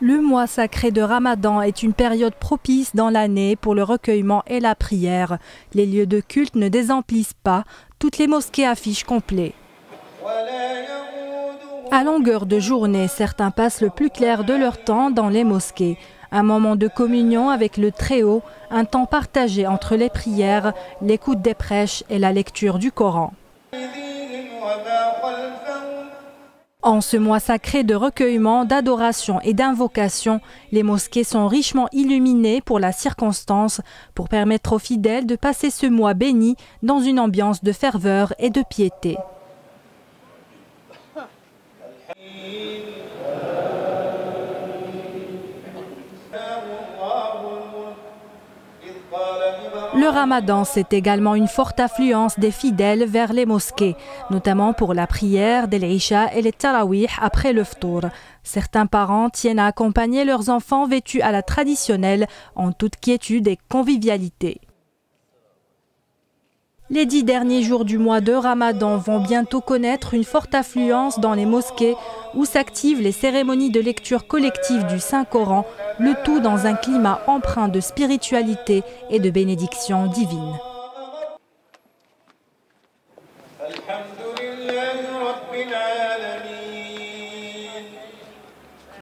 Le mois sacré de Ramadan est une période propice dans l'année pour le recueillement et la prière. Les lieux de culte ne désemplissent pas, toutes les mosquées affichent complet. À longueur de journée, certains passent le plus clair de leur temps dans les mosquées. Un moment de communion avec le Très-Haut, un temps partagé entre les prières, l'écoute des prêches et la lecture du Coran. En ce mois sacré de recueillement, d'adoration et d'invocation, les mosquées sont richement illuminées pour la circonstance, pour permettre aux fidèles de passer ce mois béni dans une ambiance de ferveur et de piété. Le ramadan, c'est également une forte affluence des fidèles vers les mosquées, notamment pour la prière des l'Isha et les tarawih après le ftour. Certains parents tiennent à accompagner leurs enfants vêtus à la traditionnelle en toute quiétude et convivialité. Les dix derniers jours du mois de Ramadan vont bientôt connaître une forte affluence dans les mosquées où s'activent les cérémonies de lecture collective du Saint-Coran, le tout dans un climat empreint de spiritualité et de bénédiction divine.